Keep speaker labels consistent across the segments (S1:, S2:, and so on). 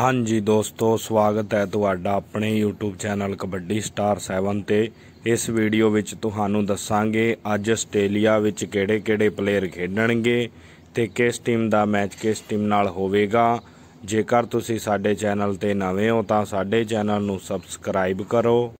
S1: ਹਾਂਜੀ ਦੋਸਤੋ, ਸਵਾਗਤ ਹੈ ਤੁਹਾਡਾ ਆਪਣੇ YouTube ਚੈਨਲ ਕਬੱਡੀ ਸਟਾਰ 7 ਤੇ। ਇਸ ਵੀਡੀਓ ਵਿੱਚ ਤੁਹਾਨੂੰ ਦੱਸਾਂਗੇ ਅੱਜ ਆਸਟ੍ਰੇਲੀਆ ਵਿੱਚ ਕਿਹੜੇ-ਕਿਹੜੇ ਪਲੇਅਰ ਖੇਡਣਗੇ ਤੇ ਕਿਸ ਟੀਮ ਦਾ ਮੈਚ ਕਿਸ ਟੀਮ ਨਾਲ ਹੋਵੇਗਾ। ਜੇਕਰ ਤੁਸੀਂ ਸਾਡੇ ਚੈਨਲ ਤੇ ਨਵੇਂ ਹੋ ਤਾਂ ਸਾਡੇ ਚੈਨਲ ਨੂੰ ਸਬਸਕ੍ਰਾਈਬ ਕਰੋ।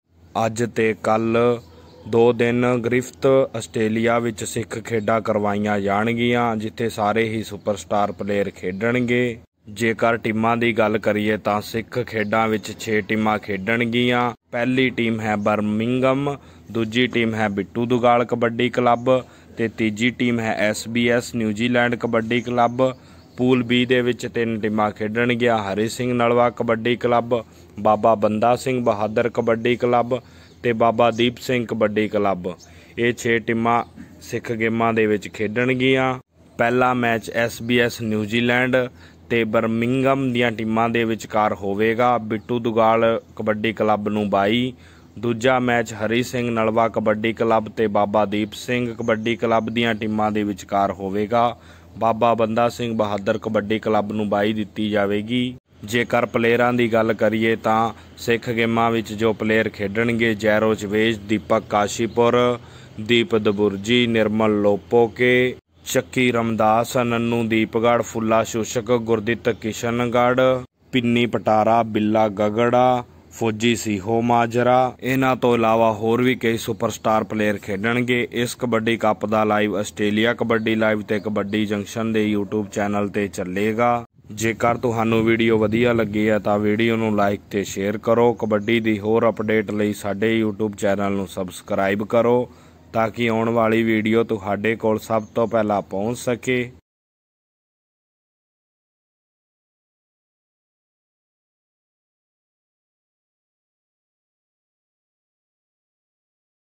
S1: ਅੱਜ ਤੇ ਕੱਲ ਦੋ ਦਿਨ ਗ੍ਰਿਫਤ ਆਸਟ੍ਰੇਲੀਆ ਵਿੱਚ ਸਿੱਖ ਖੇਡਾਂ ਕਰਵਾਈਆਂ ਜਾਣਗੀਆਂ, ਜਿੱਥੇ ਸਾਰੇ ਹੀ ਸੁਪਰਸਟਾਰ ਪਲੇਅਰ ਖੇਡਣਗੇ। ਜੇਕਰ ਟੀਮਾਂ ਦੀ ਗੱਲ ਕਰੀਏ ਤਾਂ ਸਿੱਖ ਖੇਡਾਂ ਵਿੱਚ 6 ਟੀਮਾਂ ਖੇਡਣਗੀਆਂ। ਪਹਿਲੀ ਟੀਮ ਹੈ ਬਰਮਿੰਗਮ ਦੂਜੀ ਟੀਮ ਹੈ ਬਿੱਟੂ ਦੁਗਾਲ ਕਬੱਡੀ ਕਲੱਬ ਤੇ ਤੀਜੀ ਟੀਮ ਹੈ SBS New Zealand kabaddi club. Pool B ਦੇ ਵਿੱਚ ਤਿੰਨ ਟੀਮਾਂ ਖੇਡਣਗੀਆਂ, ਹਰੀ ਸਿੰਘ ਨਲਵਾ ਕਬੱਡੀ ਕਲੱਬ, ਬਾਬਾ ਬੰਦਾ ਸਿੰਘ ਬਹਾਦਰ ਕਬੱਡੀ ਕਲੱਬ ਤੇ ਬਾਬਾ ਦੀਪ ਸਿੰਘ ਕਬੱਡੀ ਕਲੱਬ। ਇਹ 6 ਟੀਮਾਂ ਸਿੱਖ ਗੇਮਾਂ ਦੇ ਵਿੱਚ ਖੇਡਣਗੀਆਂ। ਪਹਿਲਾ ਮੈਚ SBS ਨਿਊਜ਼ੀਲੈਂਡ ਤੇ ਬਰਮਿੰਗਮ ਦੀਆਂ ਟੀਮਾਂ ਦੇ ਵਿਚਕਾਰ ਹੋਵੇਗਾ। ਬਿੱਟੂ ਦੁਗਾਲ ਕਬੱਡੀ ਕਲੱਬ ਨੂੰ 22 ਦੂਜਾ ਮੈਚ ਹਰੀ ਸਿੰਘ ਨਲਵਾ ਕਬੱਡੀ ਕਲੱਬ ਤੇ ਬਾਬਾ ਦੀਪ ਸਿੰਘ ਕਬੱਡੀ ਕਲੱਬ ਦੀਆਂ ਟੀਮਾਂ ਦੇ ਵਿਚਕਾਰ ਹੋਵੇਗਾ। ਬਾਬਾ ਬੰਦਾ ਸਿੰਘ ਬਹਾਦਰ ਕਬੱਡੀ ਕਲੱਬ ਨੂੰ 22 ਦਿੱਤੀ ਜਾਵੇਗੀ। ਜੇਕਰ ਪਲੇਅਰਾਂ ਦੀ ਗੱਲ ਕਰੀਏ ਤਾਂ ਸਿੱਖ ਗੇਮਾਂ ਵਿੱਚ ਜੋ ਪਲੇਅਰ ਖੇਡਣਗੇ, ਜੈਰੋ ਚਵੇਜ ਦੀਪਕ ਕਾਸ਼ੀਪੁਰ, ਦੀਪ ਦਬੁਰਜੀ, ਨਿਰਮਲ ਲੋਪੋਕੇ ਚੱਕੀ ਰਮਦਾਸ, ਨੰਨੂ ਦੀਪਗੜ ਫੁੱਲਾ ਸ਼ੋਸ਼ਕ, ਗੁਰਦਿੱਤ ਕਿਸ਼ਨਗੜ ਪਿੰਨੀ ਪਟਾਰਾ, ਬਿੱਲਾ ਗਗੜਾ, ਫੌਜੀ ਸੀਹੋ ਮਾਜਰਾ ਇਹਨਾਂ ਤੋਂ ਇਲਾਵਾ ਹੋਰ ਵੀ ਕਈ ਸੁਪਰਸਟਾਰ ਪਲੇਅਰ ਖੇਡਣਗੇ। ਇਸ ਕਬੱਡੀ ਕੱਪ ਦਾ ਲਾਈਵ ਆਸਟ੍ਰੇਲੀਆ ਕਬੱਡੀ ਲਾਈਵ ਤੇ ਕਬੱਡੀ ਜੰਕਸ਼ਨ ਦੇ YouTube ਚੈਨਲ ਤੇ ਚੱਲੇਗਾ। ਜੇਕਰ ਤੁਹਾਨੂੰ ਵੀਡੀਓ ਵਧੀਆ ਲੱਗੀ ਹੈ ਤਾਂ ਵੀਡੀਓ ਨੂੰ ਲਾਈਕ ਤੇ ਸ਼ੇਅਰ ਕਰੋ। ਕਬੱਡੀ ਦੀ ਹੋਰ ਅਪਡੇਟ ਲਈ ਸਾਡੇ YouTube ਚੈਨਲ ਨੂੰ ਸਬਸਕ੍ਰਾਈਬ ਕਰੋ। ਤਾਂ ਕਿ ਆਉਣ ਵਾਲੀ ਵੀਡੀਓ ਤੁਹਾਡੇ ਕੋਲ ਸਭ ਤੋਂ ਪਹਿਲਾਂ ਪਹੁੰਚ ਸਕੇ।